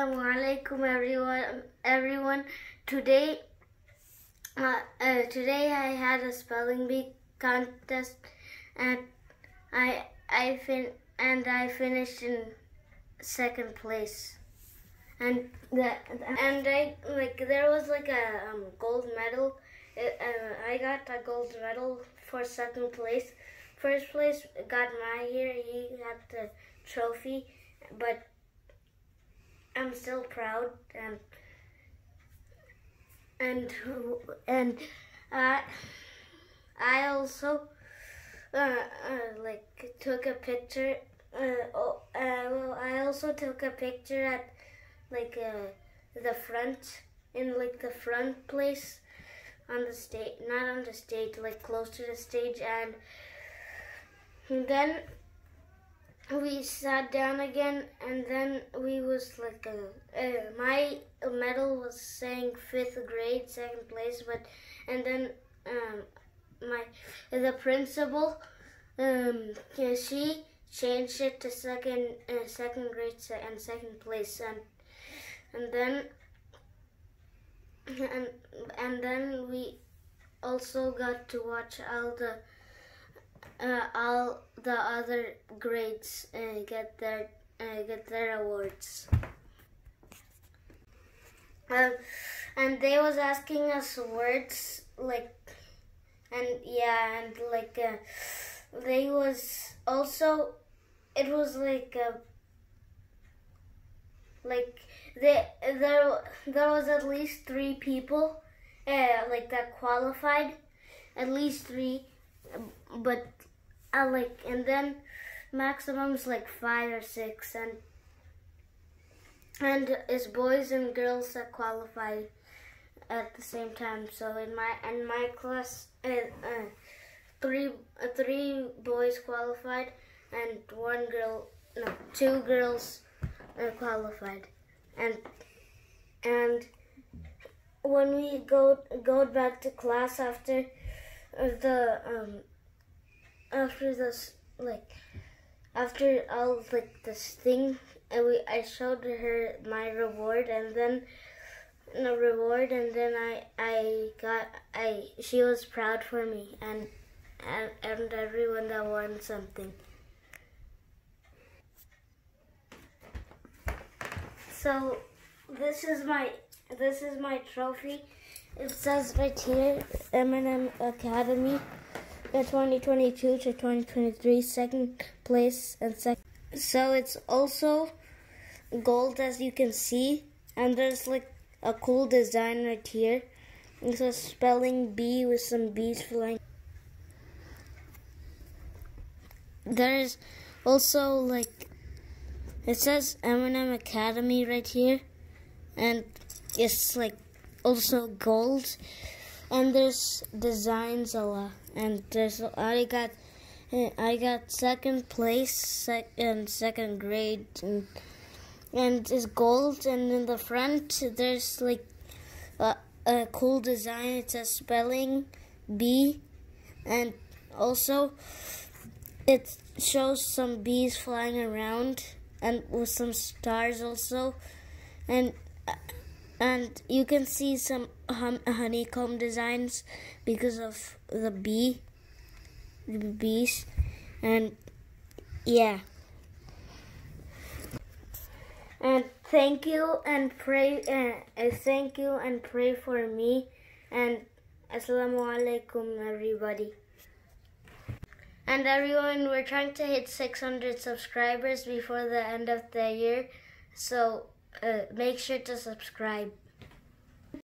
Assalamu alaikum everyone. Everyone. Today uh, uh, today I had a spelling bee contest and I I fin and I finished in second place. And the and I like there was like a um, gold medal. It, uh, I got a gold medal for second place. First place got Mahir he got the trophy but I'm still proud and and and uh, I also uh, uh, like took a picture. Uh, oh, uh, I also took a picture at like uh, the front in like the front place on the stage, not on the stage, like close to the stage, and then we sat down again and then we was like uh, uh, my medal was saying fifth grade second place but and then um, my the principal um, she changed it to second uh, second grade and second place and and then and and then we also got to watch all the uh, all the other grades uh, get their uh, get their awards. Um, and they was asking us words like, and yeah, and like uh, they was also, it was like uh, like they, there there was at least three people uh, like that qualified, at least three, but I like, and then maximum's like five or six, and and it's boys and girls that qualify at the same time. So in my in my class, uh, uh, three uh, three boys qualified, and one girl, no, two girls uh, qualified, and and when we go go back to class after the um, after this like after all like this thing and we I showed her my reward and then the reward and then I I got I she was proud for me and and, and everyone that won something. So this is my this is my trophy. It says right here M&M Academy the 2022 to 2023 second place and second. So it's also gold as you can see, and there's like a cool design right here. It's a spelling bee with some bees flying. There's also like it says M&M Academy right here, and it's like also gold and there's designs a lot. And there's I got eh, I got second place sec, in second grade. And and it's gold. And in the front there's like a, a cool design. It says spelling B and also it shows some bees flying around and with some stars also. And and you can see some hum- honeycomb designs because of the bee the bees. And yeah. And thank you and pray uh, thank you and pray for me. And assalamu alaikum everybody. And everyone we're trying to hit 600 subscribers before the end of the year. So uh, make sure to subscribe.